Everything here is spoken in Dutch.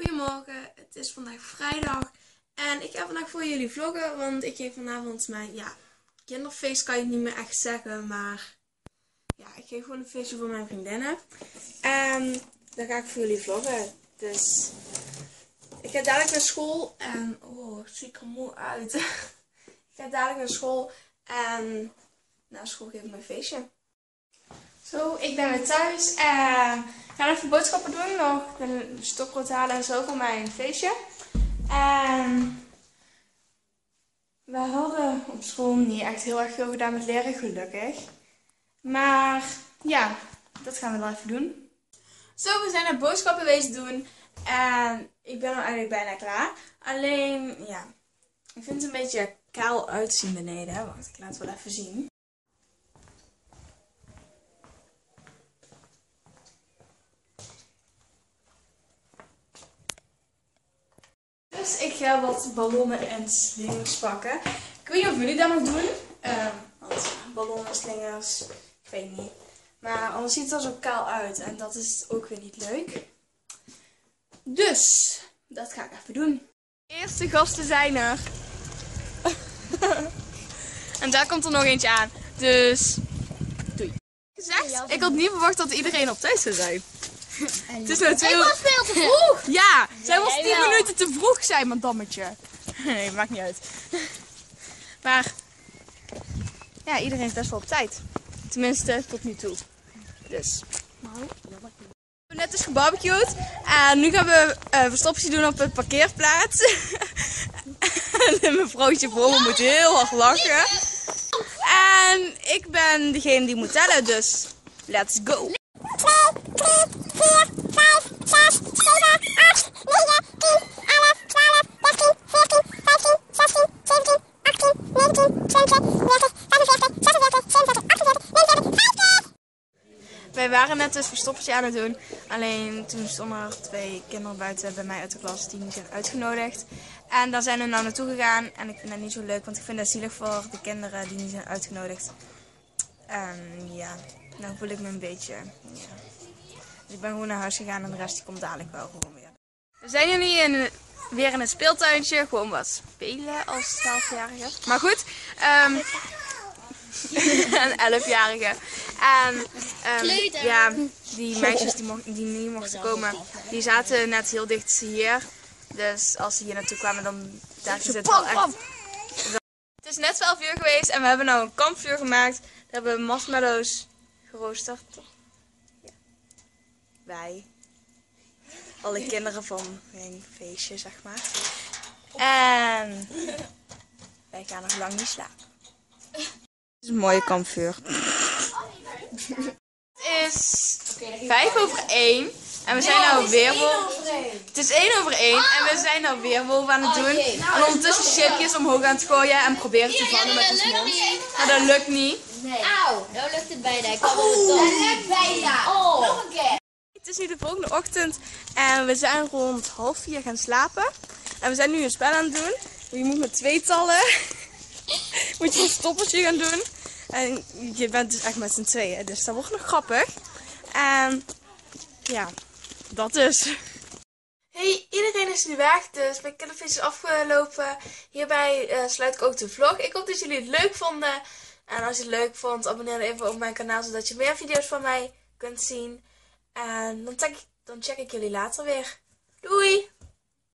Goedemorgen, het is vandaag vrijdag en ik ga vandaag voor jullie vloggen, want ik geef vanavond mijn, ja, kinderfeest kan je het niet meer echt zeggen, maar ja, ik geef gewoon een feestje voor mijn vriendinnen. En dan ga ik voor jullie vloggen, dus ik ga dadelijk naar school en, oh, ik zie er moe uit. ik ga dadelijk naar school en na school geef ik mijn feestje. Zo, ik ben weer thuis en ga even boodschappen doen. Nog een stokbrood halen en zo voor mijn feestje. En we hadden op school niet echt heel erg veel gedaan met leren, gelukkig. Maar ja, dat gaan we wel even doen. Zo, we zijn naar boodschappen wezen doen. En ik ben al eigenlijk bijna klaar. Alleen, ja, ik vind het een beetje kaal uitzien beneden. Wacht, ik laat het wel even zien. Dus ik ga wat ballonnen en slingers pakken. Ik weet niet of jullie dat nog doen. Uh, want ballonnen, slingers, ik weet niet. Maar anders ziet het er zo kaal uit. En dat is ook weer niet leuk. Dus, dat ga ik even doen. De eerste gasten zijn er. en daar komt er nog eentje aan. Dus, doei. Gezegd, ik had niet verwacht dat iedereen op tijd zou zijn. Het is twee Ik was veel te vroeg. Ja, zij was jij 10 wel. minuten te vroeg, zei madammetje. Nee, maakt niet uit. Maar, ja, iedereen is best wel op tijd. Tenminste, tot nu toe. Dus. We hebben net dus gebarbecued. En nu gaan we eh verstoppertje doen op het parkeerplaats. en mevrouwtje voor me moet heel hard lachen. En ik ben degene die moet tellen, dus let's go. Wij waren net dus verstoppertje aan het doen. Alleen toen stonden er twee kinderen buiten bij mij uit de klas die niet zijn uitgenodigd. En daar zijn we nou naartoe gegaan. En ik vind dat niet zo leuk, want ik vind dat zielig voor de kinderen die niet zijn uitgenodigd. En ja, nou voel ik me een beetje. Ja. Dus ik ben gewoon naar huis gegaan en de rest die komt dadelijk wel gewoon weer. We zijn hier nu in, weer in het speeltuintje. Gewoon wat spelen als 12-jarige. Maar goed, ehm een 11-jarige. En ehm, ja, die meisjes die, mocht, die niet mochten komen, die zaten net heel dicht hier. Dus als ze hier naartoe kwamen, dan daar zit het wel echt. Het is net 12 uur geweest en we hebben nou een kampvuur gemaakt. Daar hebben we marshmallows geroosterd. Wij. Alle kinderen van mijn feestje, zeg maar. En wij gaan nog lang niet slapen. Het is een mooie kampvuur. Het is vijf over één. En we zijn nou weerwolf. Het is één over één. En we zijn nou weerwolf aan het doen. En ondertussen chipjes omhoog aan het gooien. En proberen te vangen met ons mond. Maar dat lukt niet. Auw, nou lukt het bijna. Ik kan wel het Dat lukt bijna. Oh. Nog een keer. Het is nu de volgende ochtend. En we zijn rond half vier gaan slapen. En we zijn nu een spel aan het doen. Je moet met tweetallen. moet je een stoppertje gaan doen. En je bent dus echt met z'n tweeën. Dus dat wordt nog grappig. En ja, dat dus. Hey, iedereen is nu weg, dus mijn kinderfeest is afgelopen. Hierbij eh, sluit ik ook de vlog. Ik hoop dat jullie het leuk vonden. En als je het leuk vond, abonneer dan even op mijn kanaal, zodat je meer video's van mij kunt zien. En dan check, ik- dan check ik jullie later weer. Doei!